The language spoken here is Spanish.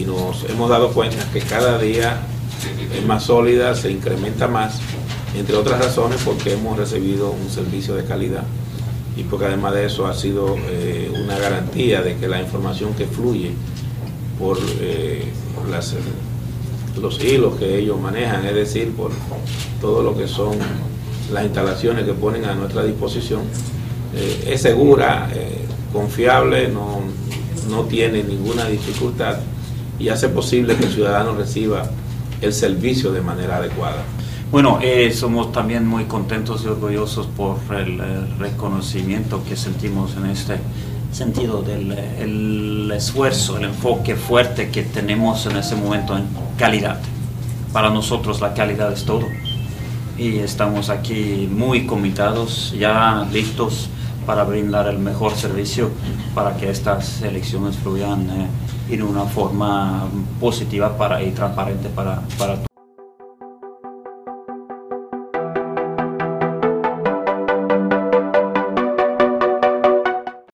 y nos hemos dado cuenta que cada día es más sólida, se incrementa más, entre otras razones porque hemos recibido un servicio de calidad. Y porque además de eso ha sido eh, una garantía de que la información que fluye por eh, los hilos que ellos manejan, es decir, por todo lo que son las instalaciones que ponen a nuestra disposición, eh, es segura, confiable, no, no tiene ninguna dificultad y hace posible que el ciudadano reciba el servicio de manera adecuada. Bueno, eh, somos también muy contentos y orgullosos por el, el reconocimiento que sentimos en este sentido del el esfuerzo, el enfoque fuerte que tenemos en ese momento en calidad. Para nosotros la calidad es todo. Y estamos aquí muy comitados, ya listos para brindar el mejor servicio para que estas elecciones fluyan eh, en una forma positiva para y transparente para, para